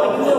Oh,